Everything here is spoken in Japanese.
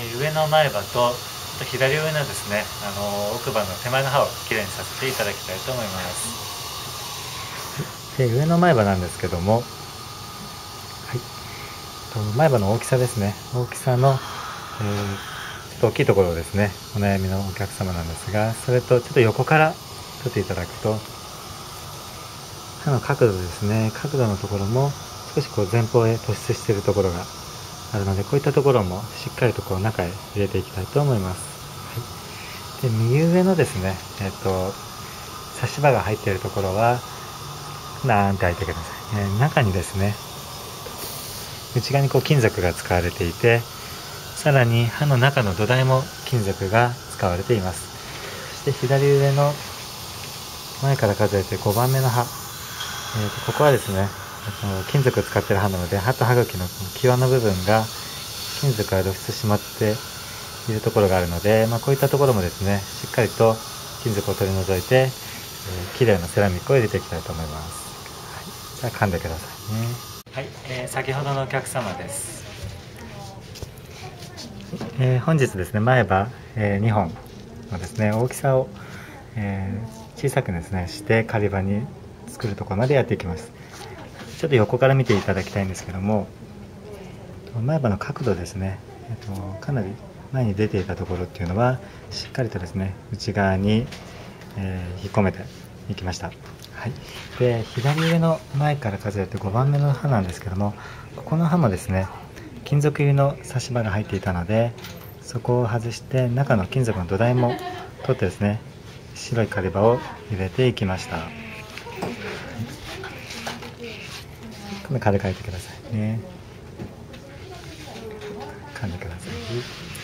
え、上の前歯と左上のですね、あの奥歯の手前の歯をきれいにさせていただきたいと思います。で上の前歯なんですけども、はい、前歯の大きさですね。大きさの、えー、ちょっと大きいところですね。お悩みのお客様なんですがそれとちょっと横から取っていただくと歯の角度ですね。角度のところも少しこう前方へ突出しているところがあるのでこういったところもしっかりとこう中へ入れていきたいと思います、はい、で右上のですねえっ、ー、と差し歯が入っているところはなんて開いてください、え、中にですね内側にこう金属が使われていてさらに歯の中の土台も金属が使われています。そして左上の前から数えて5番目の歯、えー、とここはですね金属を使ってる歯なので歯と歯茎の際の部分が金属が露出してしまっているところがあるので、まあ、こういったところもですねしっかりと金属を取り除いて、えー、綺麗なセラミックを入れていきたいと思います、はい、じゃあ噛んでくださいね。はい、えー、先ほどのお客様です、えー、本日ですね前歯、えー、2本のですね大きさを、えー、小さくですねして仮歯に作るところまでやっていきますちょっと横から見ていただきたいんですけども前歯の角度ですね、えっと、かなり前に出ていたところっていうのはしっかりとですね内側に、えー、引っ込めていきました、はい、で左上の前から数えて5番目の歯なんですけどもここの歯もですね金属入りの差し歯が入っていたのでそこを外して中の金属の土台も取ってですね白い狩り場を入れていきました。こ書いてくださいね。噛んでください